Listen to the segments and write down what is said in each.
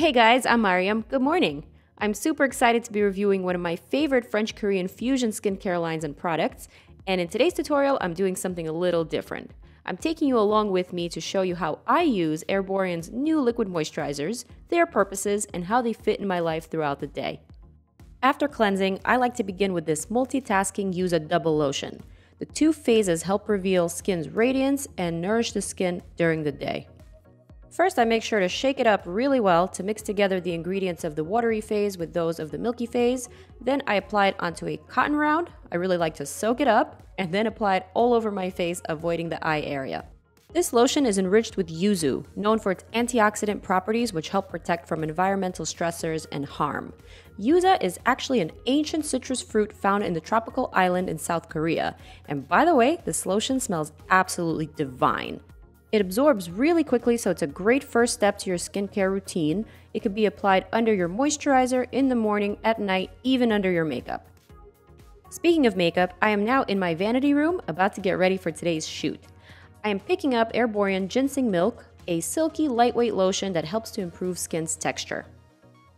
Hey guys, I'm Maryam. Um, good morning. I'm super excited to be reviewing one of my favorite French Korean fusion skincare lines and products, and in today's tutorial, I'm doing something a little different. I'm taking you along with me to show you how I use Erborian's new liquid moisturizers, their purposes, and how they fit in my life throughout the day. After cleansing, I like to begin with this multitasking Yuza Double Lotion. The two phases help reveal skin's radiance and nourish the skin during the day. First, I make sure to shake it up really well to mix together the ingredients of the watery phase with those of the milky phase. Then I apply it onto a cotton round. I really like to soak it up and then apply it all over my face, avoiding the eye area. This lotion is enriched with yuzu, known for its antioxidant properties which help protect from environmental stressors and harm. Yuzu is actually an ancient citrus fruit found in the tropical island in South Korea. And by the way, this lotion smells absolutely divine. It absorbs really quickly, so it's a great first step to your skincare routine. It could be applied under your moisturizer, in the morning, at night, even under your makeup. Speaking of makeup, I am now in my vanity room about to get ready for today's shoot. I am picking up Erborian Ginseng Milk, a silky, lightweight lotion that helps to improve skin's texture.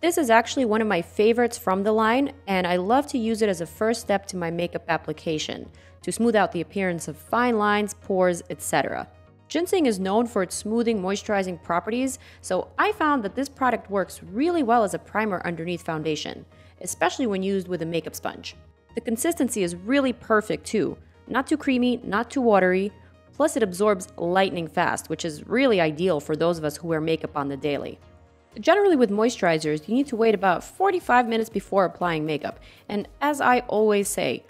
This is actually one of my favorites from the line, and I love to use it as a first step to my makeup application to smooth out the appearance of fine lines, pores, etc. Ginseng is known for its smoothing, moisturizing properties, so I found that this product works really well as a primer underneath foundation, especially when used with a makeup sponge. The consistency is really perfect too, not too creamy, not too watery, plus it absorbs lightning fast, which is really ideal for those of us who wear makeup on the daily. Generally, with moisturizers, you need to wait about 45 minutes before applying makeup, and as I always say,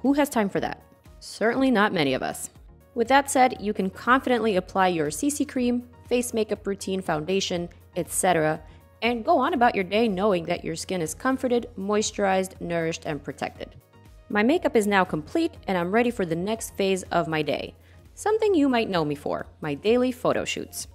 who has time for that? Certainly not many of us. With that said, you can confidently apply your CC cream, face makeup routine, foundation, etc., and go on about your day knowing that your skin is comforted, moisturized, nourished, and protected. My makeup is now complete, and I'm ready for the next phase of my day. Something you might know me for my daily photo shoots.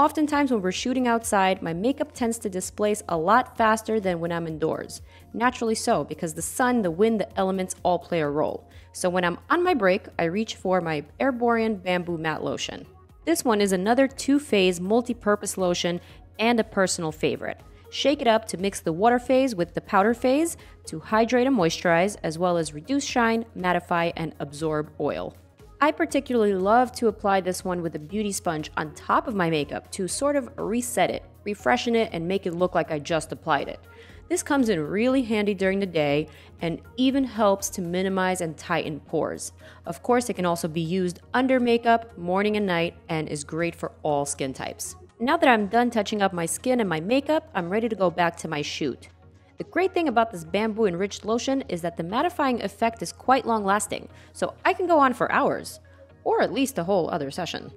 Oftentimes, when we're shooting outside, my makeup tends to displace a lot faster than when I'm indoors. Naturally so, because the sun, the wind, the elements all play a role. So when I'm on my break, I reach for my Erborian Bamboo Matte Lotion. This one is another two phase multi purpose lotion and a personal favorite. Shake it up to mix the water phase with the powder phase to hydrate and moisturize, as well as reduce shine, mattify, and absorb oil. I particularly love to apply this one with a beauty sponge on top of my makeup to sort of reset it, refreshen it, and make it look like I just applied it. This comes in really handy during the day and even helps to minimize and tighten pores. Of course, it can also be used under makeup, morning and night, and is great for all skin types. Now that I'm done touching up my skin and my makeup, I'm ready to go back to my shoot. The great thing about this bamboo enriched lotion is that the mattifying effect is quite long lasting, so I can go on for hours, or at least a whole other session.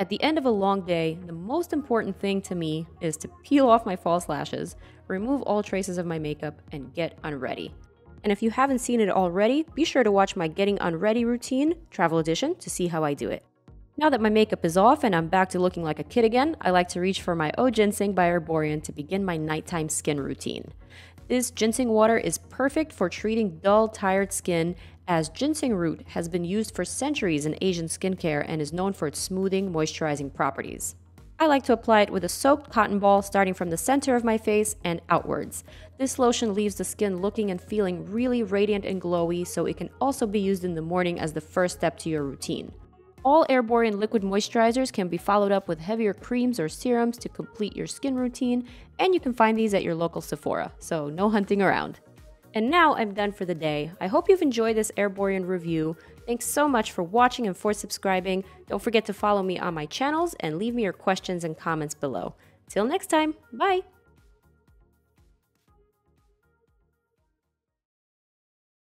At the end of a long day, the most important thing to me is to peel off my false lashes, remove all traces of my makeup, and get unready. And if you haven't seen it already, be sure to watch my Getting Unready routine, travel edition, to see how I do it. Now that my makeup is off and I'm back to looking like a kid again, I like to reach for my Eau Ginseng by Erborian to begin my nighttime skin routine. This ginseng water is perfect for treating dull, tired skin, as ginseng root has been used for centuries in Asian skincare and is known for its smoothing, moisturizing properties. I like to apply it with a soaked cotton ball starting from the center of my face and outwards. This lotion leaves the skin looking and feeling really radiant and glowy, so it can also be used in the morning as the first step to your routine. All Erborian liquid moisturizers can be followed up with heavier creams or serums to complete your skin routine, and you can find these at your local Sephora, so no hunting around. And now I'm done for the day. I hope you've enjoyed this Erborian review. Thanks so much for watching and for subscribing. Don't forget to follow me on my channels and leave me your questions and comments below. Till next time, bye!